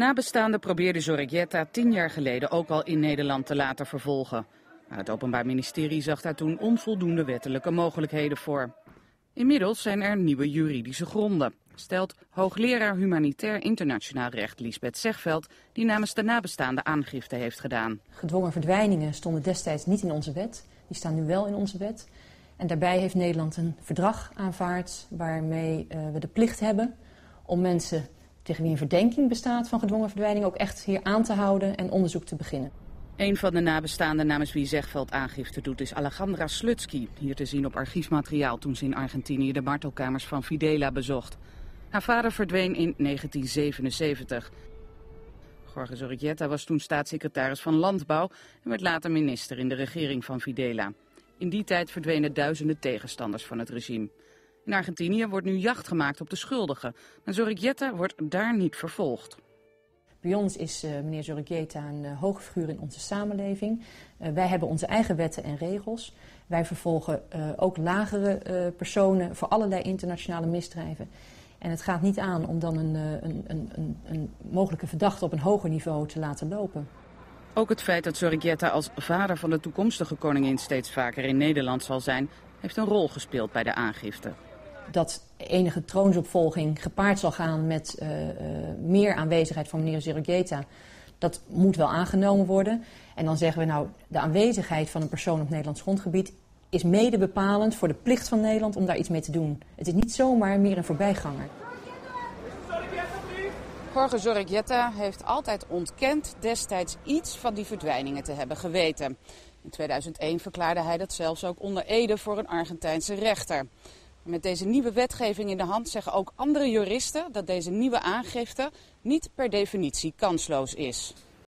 Nabestaanden probeerde Zorregieta tien jaar geleden ook al in Nederland te laten vervolgen. Maar het Openbaar Ministerie zag daar toen onvoldoende wettelijke mogelijkheden voor. Inmiddels zijn er nieuwe juridische gronden, stelt hoogleraar humanitair internationaal recht Lisbeth Zegveld, die namens de nabestaanden aangifte heeft gedaan. Gedwongen verdwijningen stonden destijds niet in onze wet, die staan nu wel in onze wet. En daarbij heeft Nederland een verdrag aanvaard waarmee uh, we de plicht hebben om mensen tegen wie een verdenking bestaat van gedwongen verdwijning ook echt hier aan te houden en onderzoek te beginnen. Een van de nabestaanden namens wie Zegveld aangifte doet is Alejandra Slutsky. Hier te zien op archiefmateriaal toen ze in Argentinië de martelkamers van Fidela bezocht. Haar vader verdween in 1977. Jorge Zorrigueta was toen staatssecretaris van Landbouw en werd later minister in de regering van Fidela. In die tijd verdwenen duizenden tegenstanders van het regime. In Argentinië wordt nu jacht gemaakt op de schuldigen, maar Zorrigueta wordt daar niet vervolgd. Bij ons is uh, meneer Zorrigueta een uh, hoge figuur in onze samenleving. Uh, wij hebben onze eigen wetten en regels. Wij vervolgen ook lagere personen voor allerlei internationale misdrijven. En het gaat niet aan om dan een, een, een, een, mogelijke verdachte op een hoger niveau te laten lopen. Ook het feit dat Zorrigueta als vader van de toekomstige koningin steeds vaker in Nederland zal zijn, heeft een rol gespeeld bij de aangifte dat enige troonsopvolging gepaard zal gaan met uh, uh, meer aanwezigheid van meneer Zirogeta. Dat moet wel aangenomen worden. En dan zeggen we nou, de aanwezigheid van een persoon op Nederlands grondgebied is mede bepalend voor de plicht van Nederland om daar iets mee te doen. Het is niet zomaar meer een voorbijganger. Jorge Zorrigueta heeft altijd ontkend destijds iets van die verdwijningen te hebben geweten. In 2001 verklaarde hij dat zelfs ook onder Ede voor een Argentijnse rechter. Met deze nieuwe wetgeving in de hand zeggen ook andere juristen dat deze nieuwe aangifte niet per definitie kansloos is.